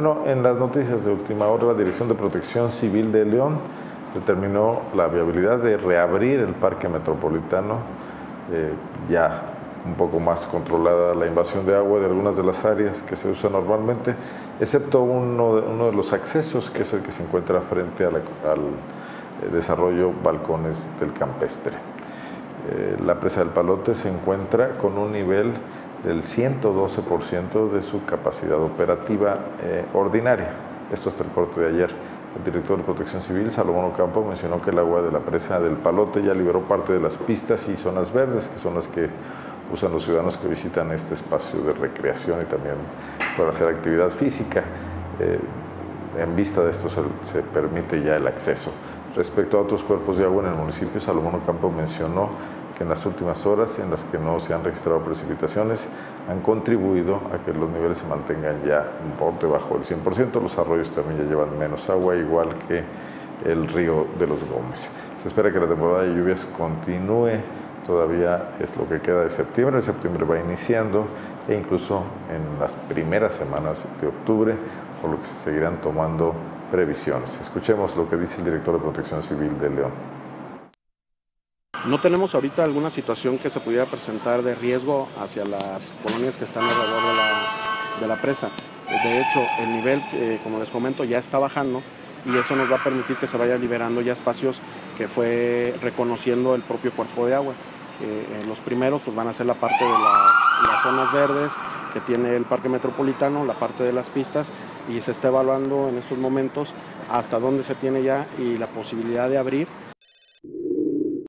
Bueno, en las noticias de última hora, la Dirección de Protección Civil de León determinó la viabilidad de reabrir el parque metropolitano, eh, ya un poco más controlada la invasión de agua de algunas de las áreas que se usan normalmente, excepto uno de, uno de los accesos, que es el que se encuentra frente al eh, desarrollo balcones del campestre. Eh, la presa del Palote se encuentra con un nivel del 112% de su capacidad operativa ordinaria. Esto hasta el corte de ayer. El director de Protección Civil, Salomón Ocampo, mencionó que el agua de la presa del Palote ya liberó parte de las pistas y zonas verdes, que son las que usan los ciudadanos que visitan este espacio de recreación y también para hacer actividad física. Eh, en vista de esto se, se, permite ya el acceso. Respecto a otros cuerpos de agua en el municipio, Salomón Ocampo mencionó en las últimas horas en las que no se han registrado precipitaciones han contribuido a que los niveles se mantengan ya por debajo del 100%. Los arroyos también ya llevan menos agua, igual que el río de los Gómez. Se espera que la temporada de lluvias continúe, todavía es lo que queda de septiembre, septiembre va iniciando e incluso en las primeras semanas de octubre, por lo que se seguirán tomando previsiones. Escuchemos lo que dice el director de Protección Civil de León. No tenemos ahorita alguna situación que se pudiera presentar de riesgo hacia las colonias que están alrededor de la, presa. De hecho, el nivel, eh, como les comento, ya está bajando y eso nos va a permitir que se vaya liberando ya espacios que fue reconociendo el propio cuerpo de agua. Eh, los primeros pues, van a ser la parte de las, las, zonas verdes que tiene el parque metropolitano, la parte de las pistas y se está evaluando en estos momentos hasta dónde se tiene ya y la posibilidad de abrir